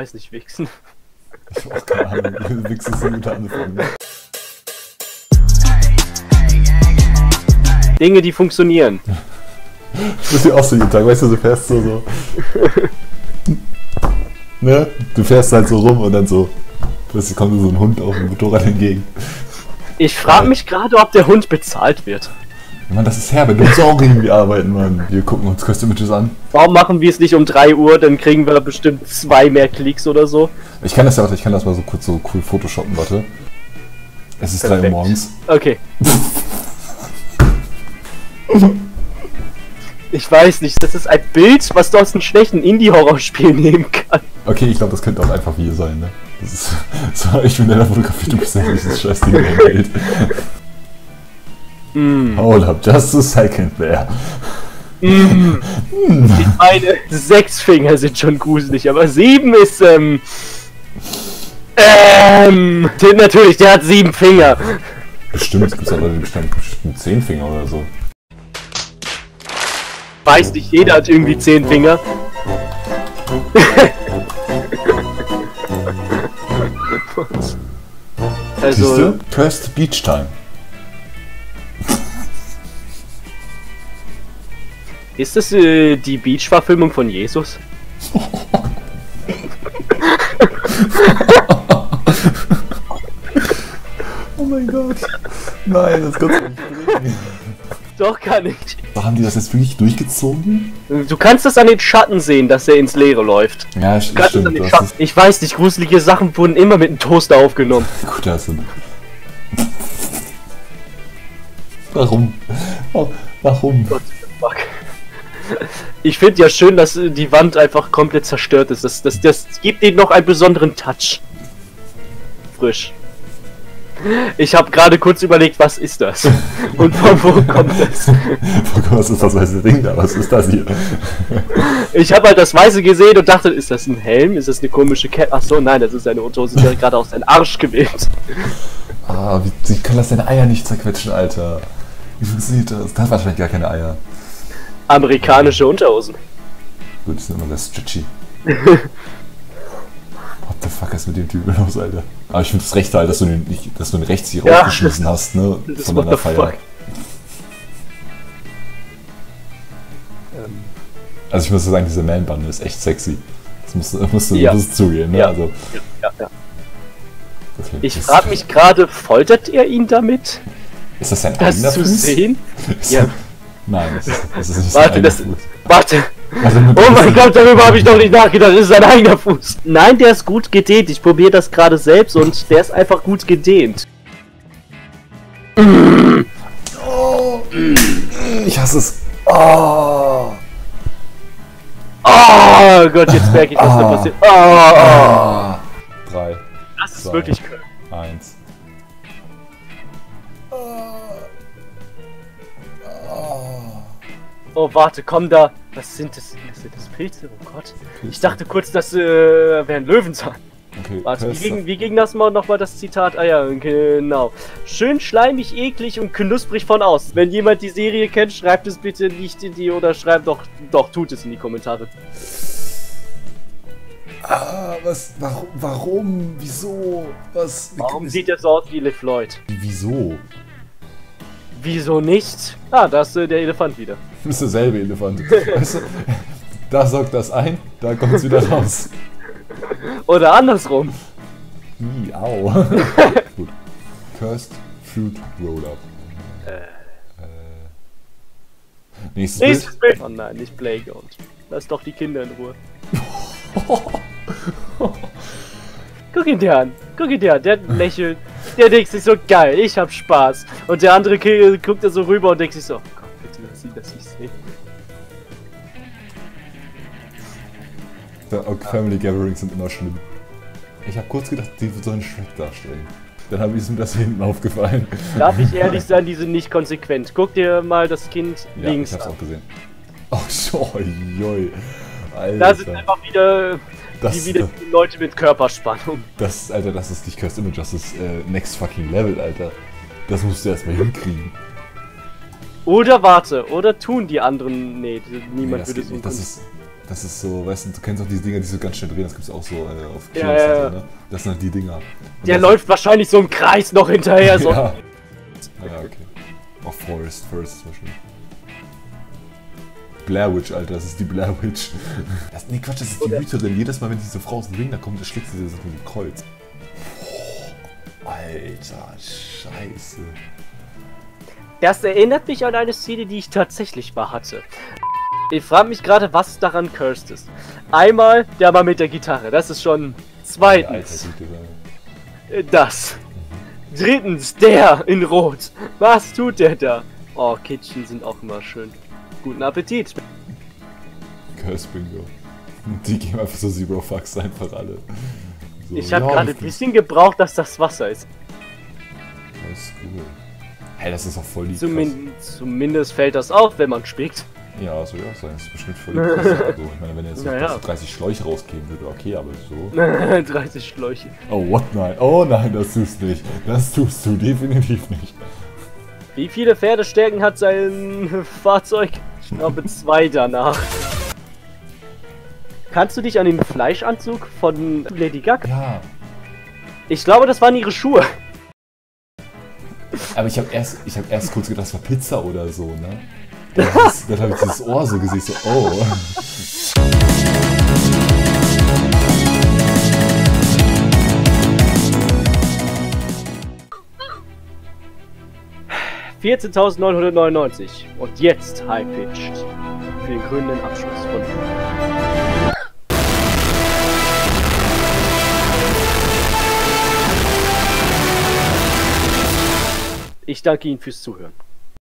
weiß nicht, wichsen. Ich hab auch keine Ahnung. Wix ist eine gute Anfang. Ne? Dinge, die funktionieren. Das ist ja auch so jeden Tag, weißt du, du fährst so so. ne? Du fährst halt so rum und dann so. Plötzlich kommt so ein Hund auf dem Motorrad entgegen. Ich frage mich gerade, ob der Hund bezahlt wird. Mann, das ist Herbert, du musst auch irgendwie arbeiten, Mann. Wir gucken uns Custom-Images an. Warum machen wir es nicht um 3 Uhr? Dann kriegen wir bestimmt zwei mehr Klicks oder so. Ich kann das ja, warte, ich kann das mal so kurz so cool photoshoppen, warte. Es ist 3 Uhr morgens. Okay. Ich weiß nicht, das ist ein Bild, was du aus einem schlechten Indie-Horrorspiel nehmen kannst. Okay, ich glaube, das könnte auch einfach wir sein, ne? Das ist, so, ich bin der Fotografie, du bist ja nicht das scheiß Ding in der Welt. Mm. Hold up, just a second there. Mm. Ich meine, sechs Finger sind schon gruselig, aber sieben ist, ähm. Ähm. Natürlich, der hat sieben Finger. Bestimmt, es gibt die bestimmt, bestimmt 10 Finger oder so. Weiß nicht, jeder hat irgendwie zehn Finger. Also, du? First Beach Time. Ist das äh, die Beach-Verfilmung von Jesus? Oh mein Gott. Nein, das kannst du nicht bringen. Doch, kann ich. Haben die das jetzt wirklich durchgezogen? Du kannst das an den Schatten sehen, dass er ins Leere läuft. Ja, Du kannst stimmt. Das Ich weiß nicht, gruselige Sachen wurden immer mit einem Toaster aufgenommen. gut, das sind. Warum? Warum? Gott, fuck. Ich finde ja schön, dass äh, die Wand einfach komplett zerstört ist. Das, das, das gibt ihm noch einen besonderen Touch. Frisch. Ich habe gerade kurz überlegt, was ist das? Und von wo kommt das? Was ist das weiße Ding da? Was ist das hier? Ich habe halt das Weiße gesehen und dachte, ist das ein Helm? Ist das eine komische Kette? Ach so, nein, das ist eine Unterhose, die hat gerade aus seinem Arsch gewählt. Ah, wie, sie können das deine Eier nicht zerquetschen, Alter. Wie funktioniert das? Das hat wahrscheinlich gar keine Eier. Amerikanische Unterhosen. Gut, die sind immer sehr stretchy. What the fuck ist mit dem Typen los, Alter? Aber ich finde das recht halt, dass du den, nicht, dass du den rechts hier Ja, rausgeschmissen hast, ne? das Von deiner Feier. fuck. Also ich muss sagen, diese Man-Bande ist echt sexy. Das musst, du- musst du Ja. zugeben, ne? Ja. Also, Ja, ja. okay. Ich Das- frage mich gerade, foltert er ihn damit, Ist das sein das eigener zu Fuß? sehen? Ist- Ja. Nein, das ist, das ist nicht Warte, das- Fuß. Warte. Mit- Oh mein Gott, darüber habe ich doch nicht nachgedacht. Das ist sein eigener Fuß. Nein, der ist gut gedehnt. Ich probiere das gerade selbst und der ist einfach gut gedehnt. Ich hasse es. Oh. Oh Gott, jetzt merke ich, was da Ah. passiert. Oh, oh. Drei, Das ist Zwei. wirklich Köln. eins. Oh, warte, komm da. Was sind das? Was sind das Pilze? Oh Gott. Ich dachte kurz, das äh, wären Löwenzahn. Okay, Warte, wie ging, wie ging das mal nochmal das Zitat? Ah ja, genau. Schön schleimig, eklig und knusprig von außen. Wenn jemand die Serie kennt, schreibt es bitte nicht in die oder schreibt doch, doch, tut es in die Kommentare. Ah, was? Warum? Warum? Wieso? Was? Warum sieht er so aus wie LeFloid? Wieso? Wieso nicht? Ah, da ist äh, der Elefant wieder. Das ist derselbe Elefant. Weißt du, da sorgt das ein, da kommt es wieder raus. Oder andersrum. Ih, au. Gut. Cursed Fruit Roll-Up. Äh. Nächstes Nächstes Bild. Bild. Oh nein, nicht Playground. Lass doch die Kinder in Ruhe. Guck ihn dir an. Guck ihn dir an. Der lächelt. Der denkt sich so, geil, ich hab Spaß. Und der andere guckt da so rüber und denkt sich so, oh Gott, bitte lass ihn das nicht sehen. Ja, okay, Family Gatherings sind immer schlimm. Ich habe kurz gedacht, die sollen Shrek darstellen. Dann habe ich mir das hinten aufgefallen. Darf ich ehrlich sein, die sind nicht konsequent. Guck dir mal das Kind Ja, links ich hab's an. auch gesehen. Oh, so, joi. Alter. Da sind einfach wieder das, die, wieder die Leute mit Körperspannung. das, Alter, das ist nicht Cursed Image, das ist äh, Next fucking Level, Alter. Das musst du erstmal hinkriegen. Oder warte, oder tun die anderen. Nee, Nee, niemand das, würde so nicht. das ist, Das ist so, weißt du, du kennst auch diese Dinger, die so ganz schnell drehen, das gibt's auch so äh, auf Ja, Kiosks ja, ja. so, ne? Das sind halt die Dinger. Und Der das- läuft wahrscheinlich so im Kreis noch hinterher. So. Ja. ja, okay. Auch Forest First zum Beispiel. Blair Witch, Alter, das ist die Blair Witch. Das, nee, Quatsch, das ist die Hüterin. Jedes Mal, wenn diese Frau aus dem Ring da kommt, schlägt sie das mit dem Kreuz. Boah, Alter, scheiße. Das erinnert mich an eine Szene, die ich tatsächlich mal hatte. Ich frage mich gerade, was daran cursed ist. Einmal der Mann mit der Gitarre, das ist schon. Zweitens, das. Drittens, der in Rot. Was tut der da? Oh, Kitchen sind auch immer schön. Guten Appetit. Curse Bingo. Die geben einfach so Zero Fucks einfach alle. So, Ich habe ja, gerade ein bisschen gebraucht, dass das Wasser ist. Das ist cool. Hey, das ist auch voll lieb. Zumin zumindest fällt das auf, wenn man schlägt. Ja, so ja, sein. Das ist bestimmt voll lieb. krass. Also, ich meine, wenn er jetzt Naja. so 30 Schläuche rausgeben würde, okay, aber so. 30 Schläuche. Oh, what? Nein. Oh nein, das tust du nicht. Das tust du definitiv nicht. Wie viele Pferdestärken hat sein Fahrzeug? Ich glaube zwei danach. Kannst du dich an den Fleischanzug von Lady Gaga? Ja. Ich glaube, das waren ihre Schuhe. Aber ich habe erst, ich hab erst kurz gedacht, das war Pizza oder so, ne? Dann Dann habe ich dieses Ohr so gesehen, so, oh. $14.999. Und jetzt High Pitched. Für den grünen Abschluss von. Ich danke Ihnen fürs Zuhören.